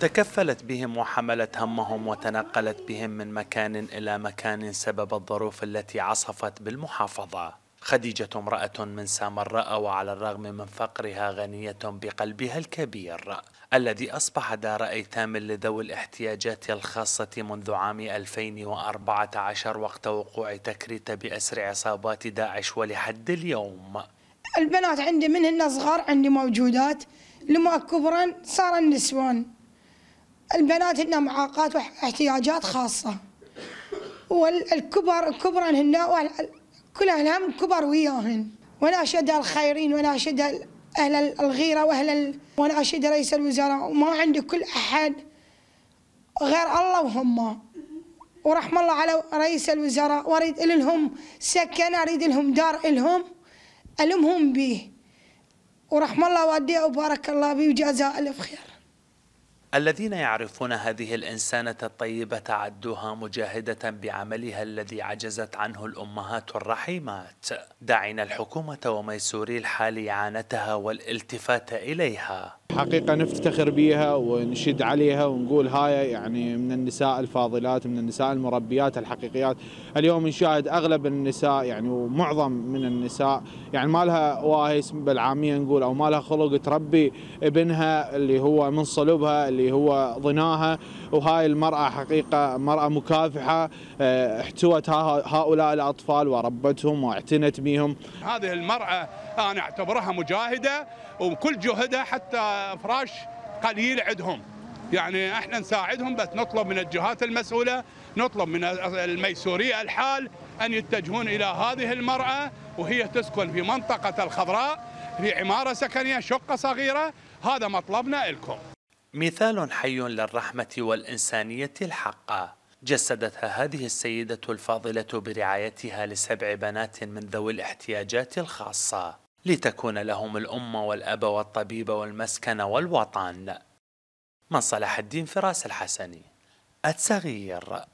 تكفلت بهم وحملت همهم وتنقلت بهم من مكان إلى مكان سبب الظروف التي عصفت بالمحافظة. خديجة امرأة من سامراء وعلى الرغم من فقرها غنية بقلبها الكبير الذي أصبح دار أيتام لذوي الاحتياجات الخاصة منذ عام 2014 وقت وقوع تكريت بأسر عصابات داعش ولحد اليوم. البنات عندي منهن صغار عندي موجودات. لما كبرا صار النسوان. البنات هن معاقات واحتياجات خاصة. والكبر كبرا هن كل أهلهم كبر وياهن. وناشد الخيرين وناشد أهل الغيرة وأهل وناشد رئيس الوزراء. وما عندي كل أحد غير الله وهم. ورحم الله على رئيس الوزراء. وأريد لهم سكن أريد لهم دار لهم ألمهم به. ورحم الله والديه وبارك الله به وجزاه ألف خير. الذين يعرفون هذه الإنسانة الطيبة عدوها مجاهدة بعملها الذي عجزت عنه الأمهات الرحيمات. داعين الحكومة وميسوري الحال إعانتها والالتفات إليها. حقيقة نفتخر بها ونشد عليها ونقول هاي يعني من النساء الفاضلات من النساء المربيات الحقيقيات. اليوم نشاهد أغلب النساء يعني ومعظم من النساء يعني ما لها واهس بالعامية نقول أو ما لها خلق تربي ابنها اللي هو من صلبها اللي هو ضناها. وهاي المرأة حقيقة مرأة مكافحة آه، احتوت هؤلاء الأطفال وربتهم واعتنت بهم. هذه المرأة أنا أعتبرها مجاهدة وكل جهدها حتى فراش قليل عندهم يعني إحنا نساعدهم بس نطلب من الجهات المسؤولة نطلب من الميسورية الحال أن يتجهون إلى هذه المرأة وهي تسكن في منطقة الخضراء في عمارة سكنية شقة صغيرة. هذا مطلبنا لكم. مثال حي للرحمة والإنسانية الحقة. جسدتها هذه السيدة الفاضلة برعايتها لسبع بنات من ذوي الاحتياجات الخاصة. لتكون لهم الأم والأب والطبيب والمسكن والوطن. من صلاح الدين فراس الحسني التغيير